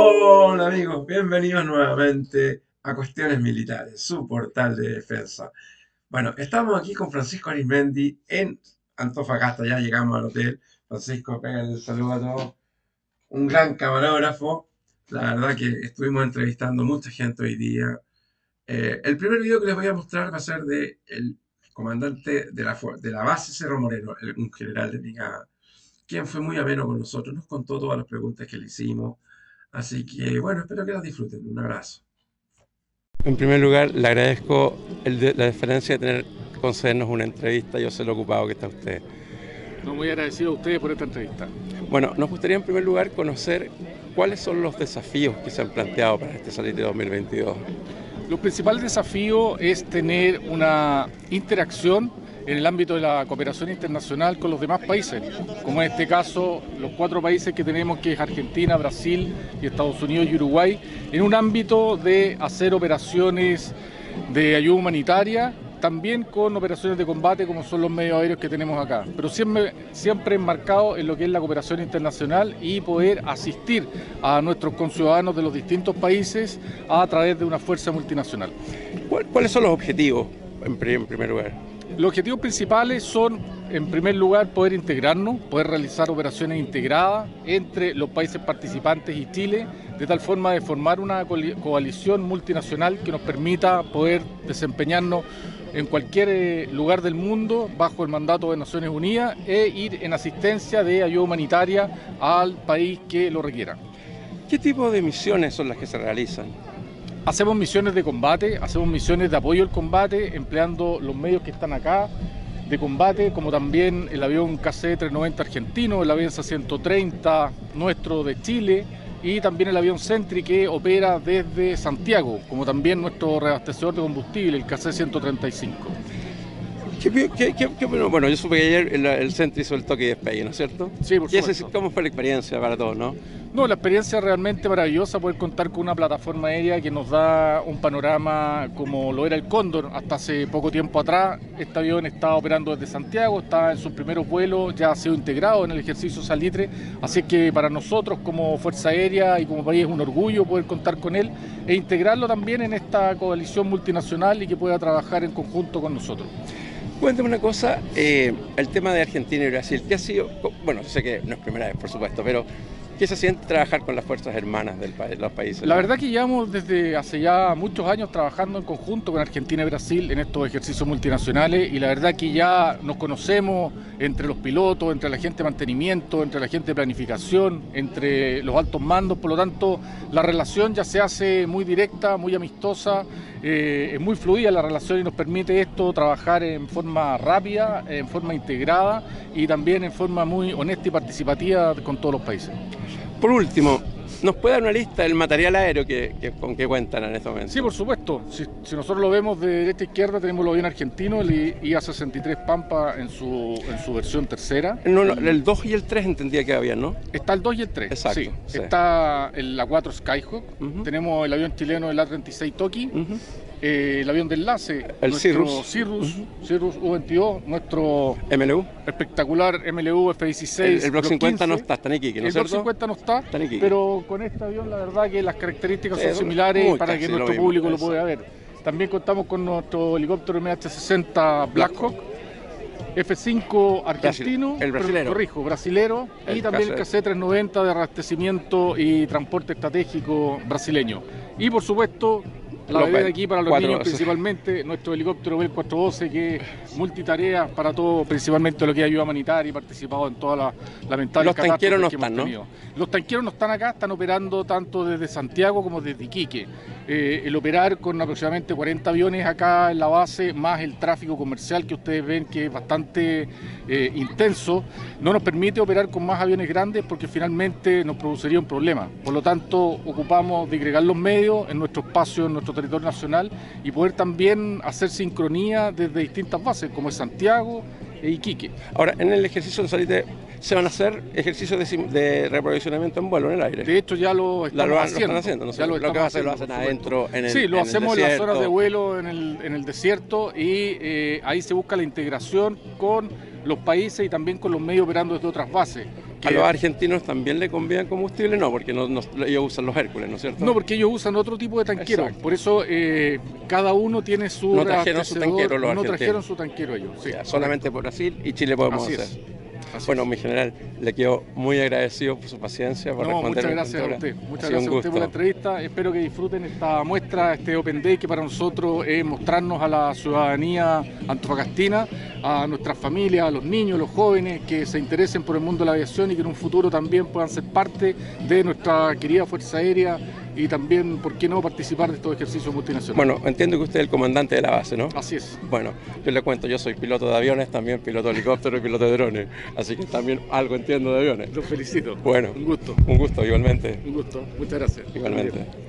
Hola amigos, bienvenidos nuevamente a Cuestiones Militares, su portal de defensa. Bueno, estamos aquí con Francisco Arismendi en Antofagasta, ya llegamos al hotel. Francisco, pégale el saludo a todos. Un gran camarógrafo. La verdad que estuvimos entrevistando mucha gente hoy día. Eh, el primer video que les voy a mostrar va a ser de el comandante de la, de la base Cerro Moreno, un general de brigada, quien fue muy ameno con nosotros, nos contó todas las preguntas que le hicimos. Así que bueno, espero que las disfruten. Un abrazo. En primer lugar, le agradezco la diferencia de tener concedernos una entrevista. Yo sé lo ocupado que está usted. No, muy agradecido a ustedes por esta entrevista. Bueno, nos gustaría en primer lugar conocer cuáles son los desafíos que se han planteado para este Salite 2022. Los principales desafíos es tener una interacción en el ámbito de la cooperación internacional con los demás países, como en este caso los cuatro países que tenemos, que es Argentina, Brasil y Estados Unidos y Uruguay, en un ámbito de hacer operaciones de ayuda humanitaria, también con operaciones de combate como son los medios aéreos que tenemos acá, pero siempre, siempre enmarcado en lo que es la cooperación internacional y poder asistir a nuestros conciudadanos de los distintos países a través de una fuerza multinacional. ¿Cuáles son los objetivos en primer lugar? Los objetivos principales son, en primer lugar, poder integrarnos, poder realizar operaciones integradas entre los países participantes y Chile, de tal forma de formar una coalición multinacional que nos permita poder desempeñarnos en cualquier eh, lugar del mundo bajo el mandato de Naciones Unidas e ir en asistencia de ayuda humanitaria al país que lo requiera. ¿Qué tipo de misiones son las que se realizan? Hacemos misiones de combate, hacemos misiones de apoyo al combate, empleando los medios que están acá de combate, como también el avión KC-390 argentino, el avión C-130 nuestro de Chile y también el avión Sentry que opera desde Santiago, como también nuestro reabastecedor de combustible, el KC-135. Bueno, yo supe que ayer el, Sentry hizo el toque de despegue, ¿no es cierto? Sí, por supuesto. ¿Cómo fue la experiencia para todos, no? No, la experiencia es realmente maravillosa poder contar con una plataforma aérea que nos da un panorama como lo era el Cóndor hasta hace poco tiempo atrás. Este avión está operando desde Santiago, está en sus primeros vuelos, ya ha sido integrado en el ejercicio salitre, así que para nosotros como Fuerza Aérea y como país es un orgullo poder contar con él e integrarlo también en esta coalición multinacional y que pueda trabajar en conjunto con nosotros. Cuéntame una cosa, eh, el tema de Argentina y Brasil, ¿qué ha sido? Bueno, sé que no es primera vez, por supuesto, pero ¿Qué se siente trabajar con las fuerzas hermanas de los países? La verdad que llevamos desde hace ya muchos años trabajando en conjunto con Argentina y Brasil en estos ejercicios multinacionales y la verdad que ya nos conocemos entre los pilotos, entre la gente de mantenimiento, entre la gente de planificación, entre los altos mandos, por lo tanto la relación ya se hace muy directa, muy amistosa, eh, es muy fluida la relación y nos permite esto trabajar en forma rápida, en forma integrada y también en forma muy honesta y participativa con todos los países. Por último, ¿Nos puede dar una lista del material aéreo que, con que cuentan en este momento? Sí, por supuesto. Si, nosotros lo vemos de derecha a izquierda, tenemos el avión argentino, el IA-63 Pampa en su, en su versión tercera. No, el 2 y el 3 entendía que había, ¿no? Está el 2 y el 3. Exacto. Sí. Está el A4 Skyhawk, tenemos el avión chileno, el A-36 Toki. Eh, el avión de enlace, el Cirrus, Cirrus, Cirrus U-22, nuestro MLU. espectacular MLU F-16. El, el, Block 50 no está, está en Iquique, ¿no El Block 50 no está, pero con este avión la verdad que las características son similares para que nuestro público lo pueda ver. También contamos con nuestro helicóptero MH-60 Blackhawk. F5 argentino, el brasilero. corrijo, brasilero, y también el KC-390 de abastecimiento y transporte estratégico brasileño. Y por supuesto, la bebé de aquí para los niños principalmente, nuestro helicóptero Bell 412 que es multitarea para todo, principalmente lo que es ayuda humanitaria y participado en todas las lamentables Los tanqueros no están, ¿no? Los tanqueros no están acá, están operando tanto desde Santiago como desde Iquique. Eh, el operar con aproximadamente 40 aviones acá en la base, más el tráfico comercial que ustedes ven que es bastante eh, intenso, no nos permite operar con más aviones grandes porque finalmente nos produciría un problema. Por lo tanto, ocupamos de agregar los medios en nuestro espacio, en nuestro territorio nacional y poder también hacer sincronía desde distintas bases, como es Santiago e Iquique. Ahora, en el ejercicio de salite se van a hacer ejercicios de, reprovisionamiento en vuelo en el aire. De hecho, ya lo, lo, haciendo. están haciendo, ¿no? lo, que va a hacer lo hacen adentro en el Sí, lo hacemos en, las horas de vuelo en el, en el desierto y eh, ahí se busca la integración con los países y también con los medios operando desde otras bases. ¿A los argentinos también le convían combustible? No, porque no, no- ellos usan los Hércules, ¿no es cierto? No, porque ellos usan otro tipo de tanquero. Exacto. Por eso eh, cada uno tiene su No trajeron su tanquero los No argentinos. trajeron su tanquero ellos. sí, solamente por Brasil y Chile podemos Así es. Así Bueno, es. mi general, le quedo muy agradecido por su paciencia, por No, responder muchas gracias a usted. Ha Muchas gracias a un usted por la entrevista. Espero que disfruten esta muestra, este Open Day, que para nosotros es mostrarnos a la ciudadanía antofagastina, a nuestras familias, a los niños, a los jóvenes que se interesen por el mundo de la aviación y que en un futuro también puedan ser parte de nuestra querida Fuerza Aérea y también, ¿por qué no?, participar de estos ejercicios multinacionales. Bueno, entiendo que usted es el comandante de la base, ¿no? Así es. Bueno, yo le cuento, yo soy piloto de aviones, también piloto de helicóptero y piloto de drones, así que también algo entiendo de aviones. Los felicito. Bueno, Un gusto. un gusto igualmente, Un gusto. Muchas gracias. igualmente.